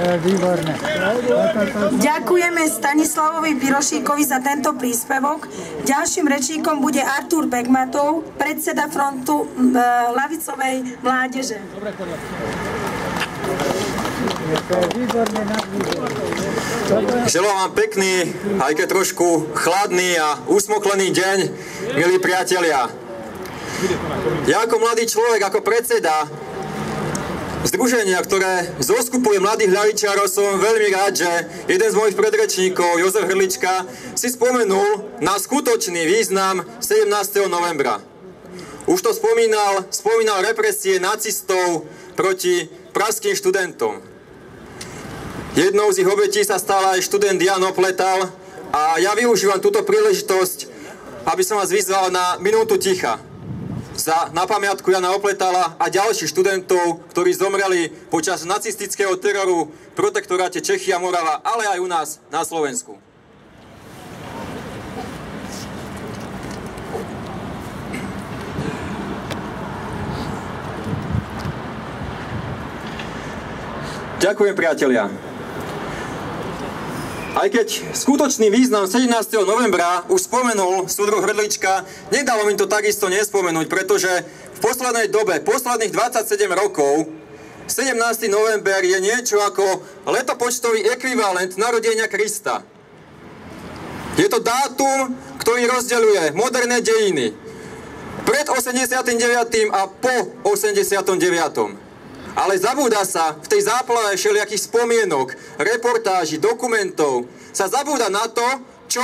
Výborné. Ďakujeme Stanislavovi Pirošíkovi za tento príspevok. Ďalším rečníkom bude Artur Begmatov, predseda frontu e, lavicovej mládeže. Želám vám pekný, aj keď trošku chladný a usmoklený deň, milí priatelia. Ja ako mladý človek, ako predseda združenia, ktoré zoskupuje mladých ľavičiarov, som veľmi rád, že jeden z mojich predrečníkov, Jozef Hrlička, si spomenul na skutočný význam 17. novembra. Už to spomínal, spomínal represie nacistov proti praským študentom. Jednou z ich obetí sa stal aj študent Jan Opletal a ja využívam túto príležitosť, aby som vás vyzval na minútu ticha za, na pamiatku Jana Opletala a ďalších študentov, ktorí zomreli počas nacistického teroru v protektoráte Čechy a Morava, ale aj u nás na Slovensku. Ďakujem, priatelia. Aj keď skutočný význam 17. novembra už spomenul súdruh Hrdlička, nedalo mi to takisto nespomenúť, pretože v poslednej dobe, posledných 27 rokov, 17. november je niečo ako letopočtový ekvivalent narodenia Krista. Je to dátum, ktorý rozdeľuje moderné dejiny pred 89. a po 89. Ale zabúda sa v tej záplave všelijakých spomienok, reportáží, dokumentov, sa zabúda na to, čo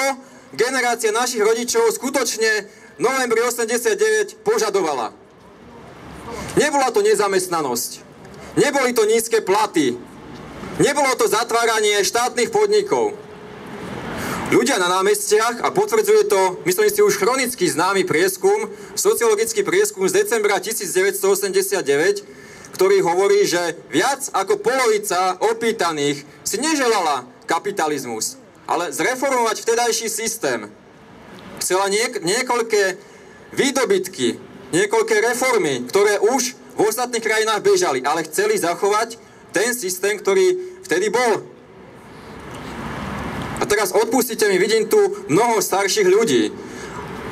generácia našich rodičov skutočne v novembri 89 požadovala. Nebola to nezamestnanosť. Neboli to nízke platy. Nebolo to zatváranie štátnych podnikov. Ľudia na námestiach, a potvrdzuje to, myslím si, už chronicky známy prieskum, sociologický prieskum z decembra 1989, ktorý hovorí, že viac ako polovica opýtaných si neželala kapitalizmus, ale zreformovať vtedajší systém. Chcela niek- niekoľké výdobytky, niekoľké reformy, ktoré už v ostatných krajinách bežali, ale chceli zachovať ten systém, ktorý vtedy bol. A teraz odpustite mi, vidím tu mnoho starších ľudí.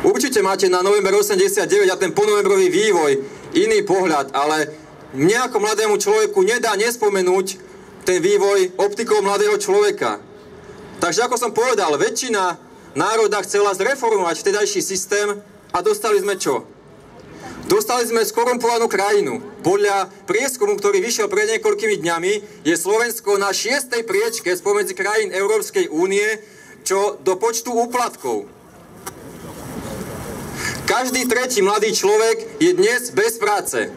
Určite máte na november 89 a ten ponovembrový vývoj iný pohľad, ale mne ako mladému človeku nedá nespomenúť ten vývoj optikou mladého človeka. Takže ako som povedal, väčšina národa chcela zreformovať vtedajší systém a dostali sme čo? Dostali sme skorumpovanú krajinu. Podľa prieskumu, ktorý vyšiel pred niekoľkými dňami, je Slovensko na šiestej priečke spomedzi krajín Európskej únie, čo do počtu úplatkov. Každý tretí mladý človek je dnes bez práce.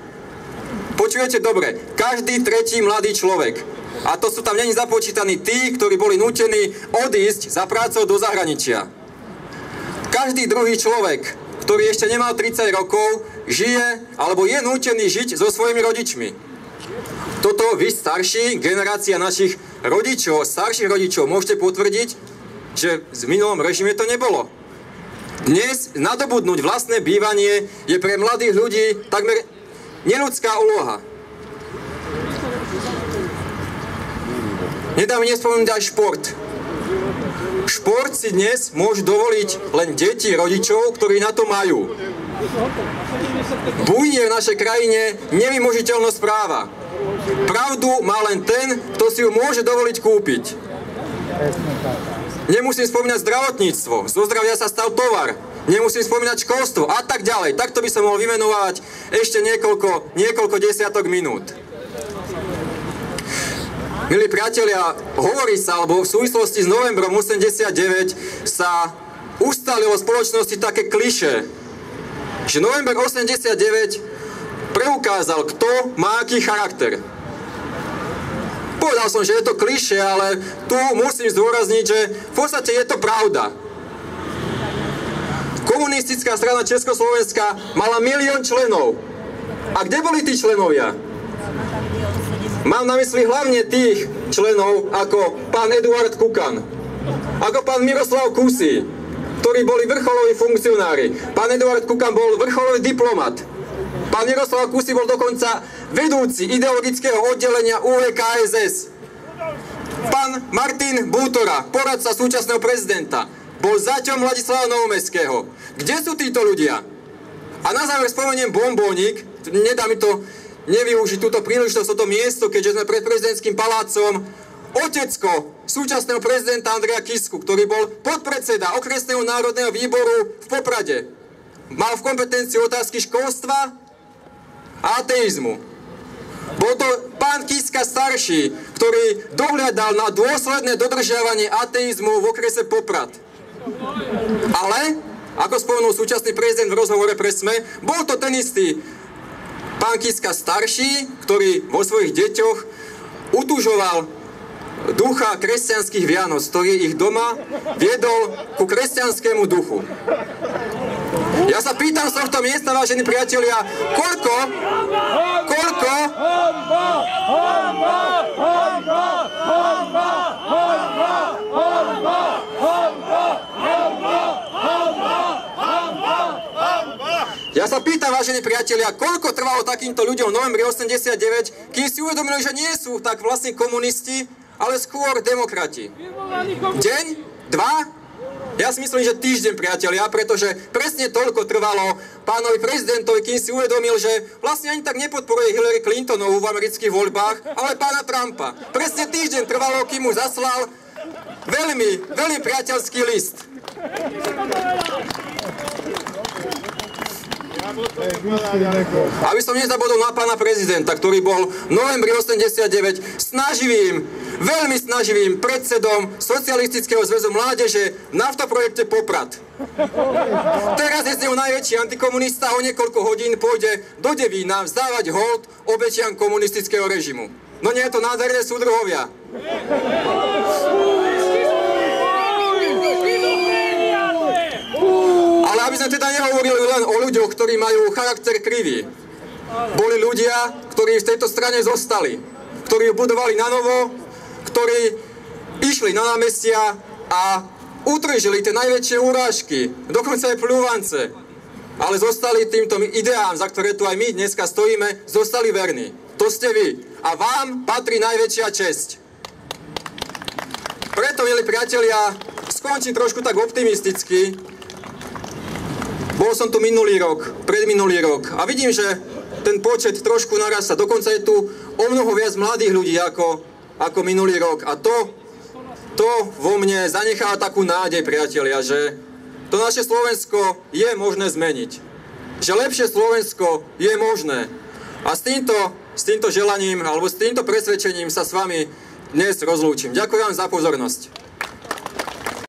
Počujete dobre, každý tretí mladý človek. A to sú tam není započítaní tí, ktorí boli nútení odísť za prácou do zahraničia. Každý druhý človek, ktorý ešte nemal 30 rokov, žije alebo je nútený žiť so svojimi rodičmi. Toto vy starší, generácia našich rodičov, starších rodičov, môžete potvrdiť, že v minulom režime to nebolo. Dnes nadobudnúť vlastné bývanie je pre mladých ľudí takmer Neludská úloha. Nedá mi nespomenúť aj šport. Šport si dnes môžu dovoliť len deti rodičov, ktorí na to majú. Bujne v našej krajine nevymožiteľnosť práva. Pravdu má len ten, kto si ju môže dovoliť kúpiť. Nemusím spomínať zdravotníctvo. Zo zdravia sa stal tovar nemusím spomínať školstvo a tak ďalej. Takto by som mohol vymenovať ešte niekoľko, niekoľko desiatok minút. Milí priatelia, hovorí sa, alebo v súvislosti s novembrom 89 sa ustalilo v spoločnosti také kliše, že november 89 preukázal, kto má aký charakter. Povedal som, že je to kliše, ale tu musím zdôrazniť, že v podstate je to pravda. Komunistická strana Československa mala milión členov. A kde boli tí členovia? Mám na mysli hlavne tých členov ako pán Eduard Kukan, ako pán Miroslav Kusy, ktorí boli vrcholoví funkcionári. Pán Eduard Kukan bol vrcholový diplomat. Pán Miroslav Kusy bol dokonca vedúci ideologického oddelenia UVKSS. Pán Martin Bútora, poradca súčasného prezidenta, bol zaťom Vladislava Novomestského. Kde sú títo ľudia? A na záver spomeniem bombónik, nedá mi to nevyužiť túto príležitosť, toto miesto, keďže sme pred prezidentským palácom. Otecko súčasného prezidenta Andreja Kisku, ktorý bol podpredseda okresného národného výboru v Poprade, mal v kompetencii otázky školstva a ateizmu. Bol to pán Kiska starší, ktorý dohľadal na dôsledné dodržiavanie ateizmu v okrese Poprad. Ale, ako spomenul súčasný prezident v rozhovore pre SME, bol to ten istý pán Kiska starší, ktorý vo svojich deťoch utužoval ducha kresťanských Vianoc, ktorý ich doma viedol ku kresťanskému duchu. Ja sa pýtam z tohto miesta, vážení priatelia, koľko, koľko, Ja sa pýtam, vážení priatelia, koľko trvalo takýmto ľuďom v novembri 89, kým si uvedomili, že nie sú tak vlastne komunisti, ale skôr demokrati. Deň? Dva? Ja si myslím, že týždeň, priatelia, pretože presne toľko trvalo pánovi prezidentovi, kým si uvedomil, že vlastne ani tak nepodporuje Hillary Clintonovú v amerických voľbách, ale pána Trumpa. Presne týždeň trvalo, kým mu zaslal veľmi, veľmi priateľský list. Aby som nezabudol na pána prezidenta, ktorý bol v novembri 89 snaživým, veľmi snaživým predsedom Socialistického zväzu mládeže v naftoprojekte Poprad. Teraz je z neho najväčší antikomunista o niekoľko hodín pôjde do Devína vzdávať hold obečiam komunistického režimu. No nie je to nádherné súdruhovia. Teda nehovorili len o ľuďoch, ktorí majú charakter krivý. Boli ľudia, ktorí v tejto strane zostali, ktorí ju budovali na novo, ktorí išli na námestia a utržili tie najväčšie úrážky, dokonca aj plúvance, ale zostali týmto ideám, za ktoré tu aj my dneska stojíme, zostali verní. To ste vy. A vám patrí najväčšia česť. Preto, milí priatelia, skončím trošku tak optimisticky, bol som tu minulý rok, predminulý rok a vidím, že ten počet trošku narasta. Dokonca je tu o mnoho viac mladých ľudí ako, ako minulý rok. A to, to vo mne zanechá takú nádej, priatelia, že to naše Slovensko je možné zmeniť. Že lepšie Slovensko je možné. A s týmto, s týmto želaním alebo s týmto presvedčením sa s vami dnes rozlúčim. Ďakujem za pozornosť.